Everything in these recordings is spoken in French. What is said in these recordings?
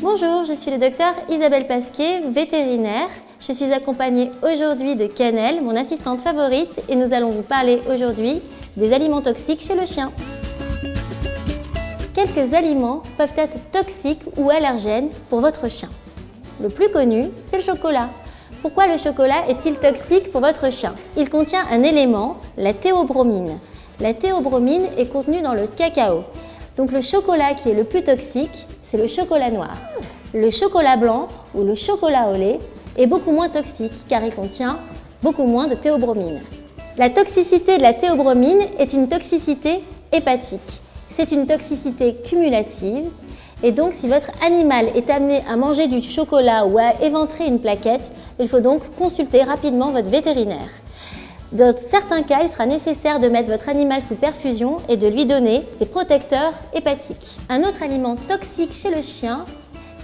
Bonjour, je suis le docteur Isabelle Pasquet, vétérinaire. Je suis accompagnée aujourd'hui de Canel, mon assistante favorite, et nous allons vous parler aujourd'hui des aliments toxiques chez le chien. Quelques aliments peuvent être toxiques ou allergènes pour votre chien. Le plus connu, c'est le chocolat. Pourquoi le chocolat est-il toxique pour votre chien? Il contient un élément, la théobromine. La théobromine est contenue dans le cacao. Donc le chocolat qui est le plus toxique, c'est le chocolat noir. Le chocolat blanc ou le chocolat au lait est beaucoup moins toxique car il contient beaucoup moins de théobromine. La toxicité de la théobromine est une toxicité hépatique. C'est une toxicité cumulative et donc si votre animal est amené à manger du chocolat ou à éventrer une plaquette, il faut donc consulter rapidement votre vétérinaire. Dans certains cas, il sera nécessaire de mettre votre animal sous perfusion et de lui donner des protecteurs hépatiques. Un autre aliment toxique chez le chien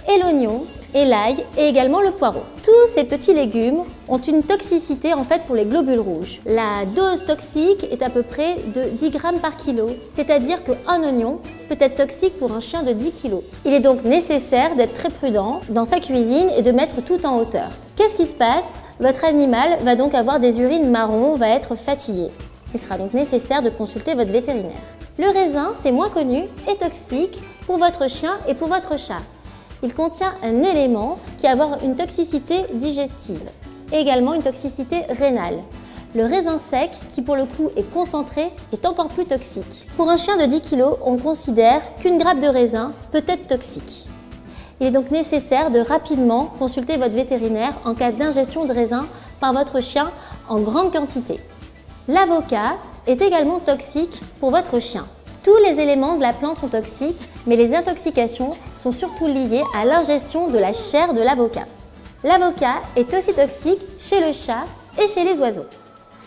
est l'oignon et l'ail et également le poireau. Tous ces petits légumes ont une toxicité en fait pour les globules rouges. La dose toxique est à peu près de 10 grammes par kilo, c'est-à-dire qu'un oignon peut être toxique pour un chien de 10 kg. Il est donc nécessaire d'être très prudent dans sa cuisine et de mettre tout en hauteur. Qu'est-ce qui se passe? Votre animal va donc avoir des urines marron, va être fatigué. Il sera donc nécessaire de consulter votre vétérinaire. Le raisin, c'est moins connu, est toxique pour votre chien et pour votre chat. Il contient un élément qui a avoir une toxicité digestive et également une toxicité rénale. Le raisin sec, qui pour le coup est concentré, est encore plus toxique. Pour un chien de 10 kg, on considère qu'une grappe de raisin peut être toxique. Il est donc nécessaire de rapidement consulter votre vétérinaire en cas d'ingestion de raisin par votre chien en grande quantité. L'avocat est également toxique pour votre chien. Tous les éléments de la plante sont toxiques, mais les intoxications sont surtout liées à l'ingestion de la chair de l'avocat. L'avocat est aussi toxique chez le chat et chez les oiseaux.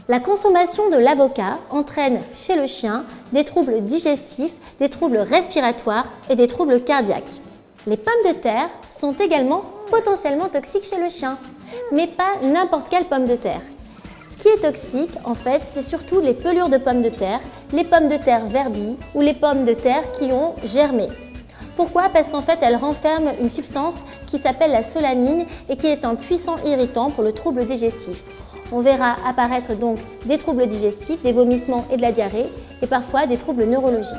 La consommation de l'avocat entraîne chez le chien des troubles digestifs, des troubles respiratoires et des troubles cardiaques. Les pommes de terre sont également potentiellement toxiques chez le chien, mais pas n'importe quelle pomme de terre. Ce qui est toxique, en fait, c'est surtout les pelures de pommes de terre, les pommes de terre verdies ou les pommes de terre qui ont germé. Pourquoi? Parce qu'en fait, elles renferment une substance qui s'appelle la solanine et qui est un puissant irritant pour le trouble digestif. On verra apparaître donc des troubles digestifs, des vomissements et de la diarrhée, et parfois des troubles neurologiques.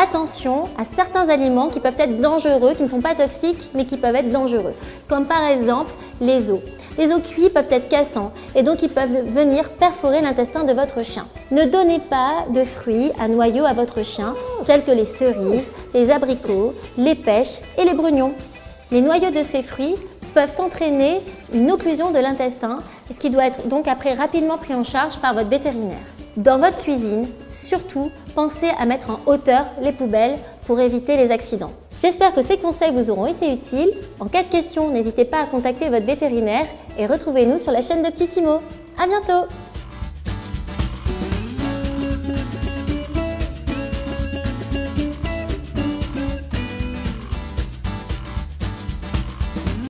Attention à certains aliments qui peuvent être dangereux, qui ne sont pas toxiques, mais qui peuvent être dangereux, comme par exemple les os. Les os cuits peuvent être cassants et donc ils peuvent venir perforer l'intestin de votre chien. Ne donnez pas de fruits à noyaux à votre chien, tels que les cerises, les abricots, les pêches et les brugnons. Les noyaux de ces fruits peuvent entraîner une occlusion de l'intestin, ce qui doit être donc après rapidement pris en charge par votre vétérinaire. Dans votre cuisine, surtout, pensez à mettre en hauteur les poubelles pour éviter les accidents. J'espère que ces conseils vous auront été utiles. En cas de questions, n'hésitez pas à contacter votre vétérinaire et retrouvez-nous sur la chaîne Doctissimo. À bientôt